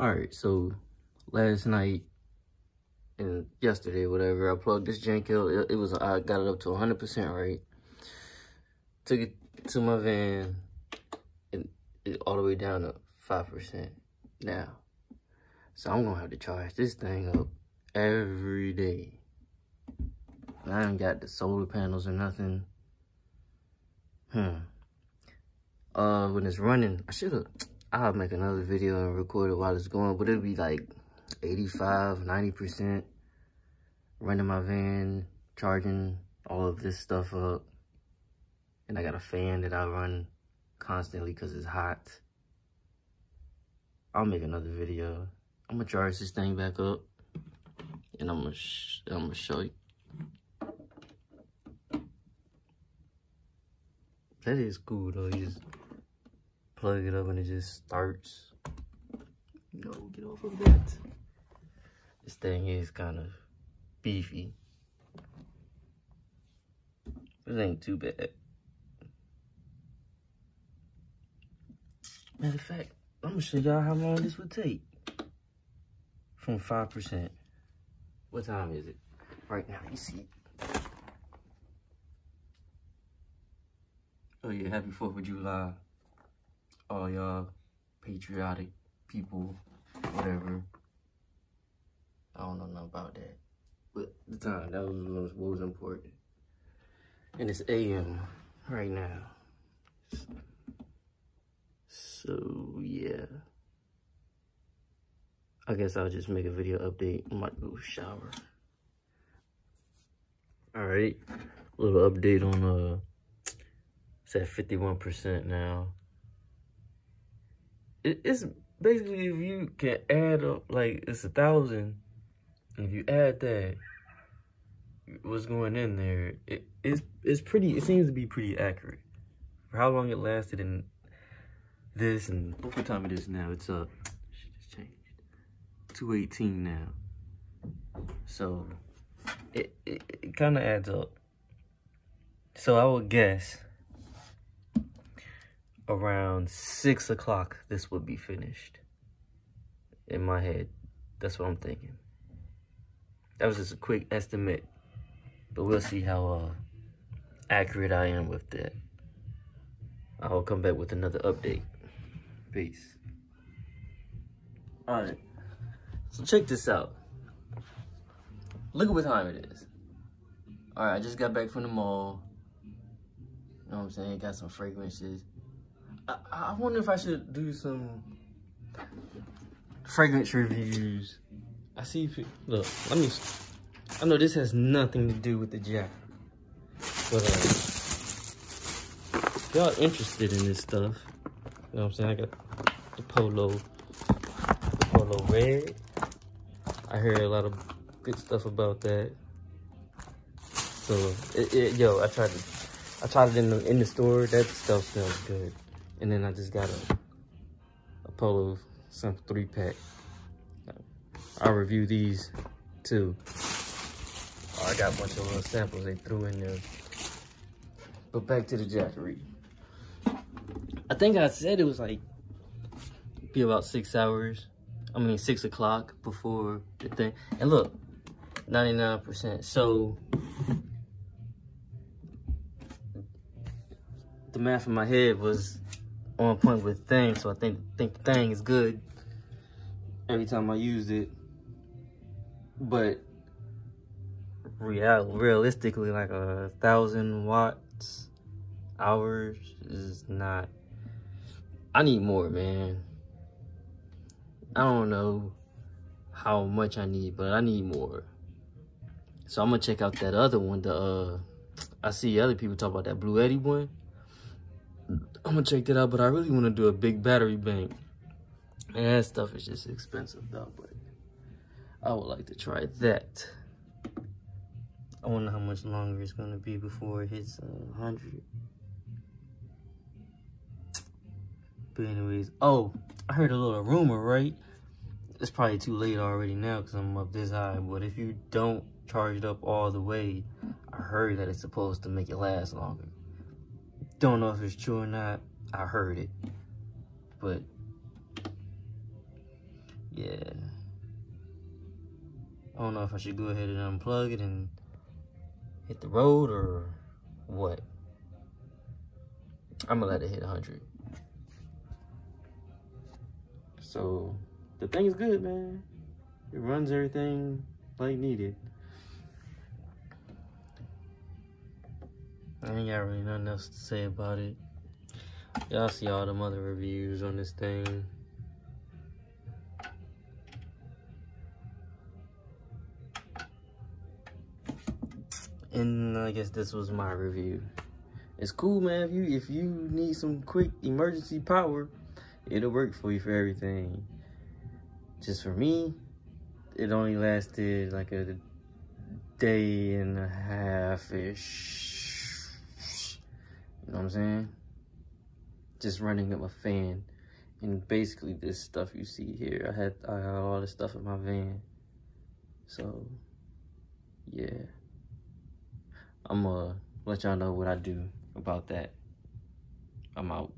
All right, so last night and yesterday, whatever, I plugged this Jackery. It, it was, I got it up to 100%, right? Took it to my van, and it all the way down to 5% now. So I'm gonna have to charge this thing up every day. I ain't got the solar panels or nothing. Hmm. Uh, when it's running, I should've, I'll make another video and record it while it's going, but it'll be like 85, 90% running my van, charging all of this stuff up. And I got a fan that I run constantly because it's hot. I'll make another video. I'm gonna charge this thing back up and I'm gonna, I'm gonna show you. That is cool though. You just plug it up and it just starts. No, get off of that. This thing is kind of beefy. This ain't too bad. Matter of fact, I'm gonna show y'all how long this would take. From 5%. What time is it? Right now, you see. it. Oh yeah, happy 4th of July. All y'all patriotic people, whatever. I don't know nothing about that. But the time, that was what was important. And it's AM right now. So, yeah. I guess I'll just make a video update. I might go shower. Alright. Little update on, uh, it's at 51% now. It, it's basically if you can add up, like, it's a thousand if you add that, what's going in there, it, it's, it's pretty, it seems to be pretty accurate. For how long it lasted and this and what time it is now, it's up. Uh, shit just changed. 218 now. So it, it, it kind of adds up. So I would guess around six o'clock this would be finished. In my head, that's what I'm thinking. That was just a quick estimate, but we'll see how uh, accurate I am with that. I'll come back with another update. Peace. All right, so check this out. Look at what time it is. All right, I just got back from the mall. You know what I'm saying? Got some fragrances. I, wonder if I should do some fragrance reviews I see people, look, let me, I know this has nothing to do with the Jackery, but uh, y'all interested in this stuff, you know what I'm saying? I got the polo, the polo red. I hear a lot of good stuff about that. So, it, it, yo, I tried to, I tried it in the, in the store. That stuff smells good. And then I just got a, a polo, some three pack. I'll review these too. Oh, I got a bunch of little samples they threw in there. But back to the Jackery. I think I said it was like, be about six hours. I mean, six o'clock before the thing. And look, 99%. So, the math in my head was on point with thing. So I think, think thing is good every time I used it. But real realistically like a thousand watts hours is not i need more man. I don't know how much i need but i need more. So i'm gonna check out that other one the uh i see other people talk about that Bluetti one i'm gonna check that out but i really want to do a big battery bank and that stuff is just expensive though but I would like to try that. I wonder how much longer it's to be before it hits uh, 100. But anyways, oh, I heard a little rumor, right? It's probably too late already now because I'm up this high. But if you don't charge it up all the way, I heard that it's supposed to make it last longer. Don't know if it's true or not. I heard it. But, yeah. I don't know if I should go ahead and unplug it and hit the road or what. I'm gonna let it hit 100. So, the thing's good, man. It runs everything like needed. I ain't got really nothing else to say about it. Y'all see all them other reviews on this thing. And I guess this was my review. It's cool, man. If you if you need some quick emergency power, it'll work for you for everything. Just for me, it only lasted like a day and a half ish. You know what I'm saying? Just running up a fan. And basically this stuff you see here. I had I had all this stuff in my van. So yeah. I'm gonna let y'all know what I do about that. I'm out.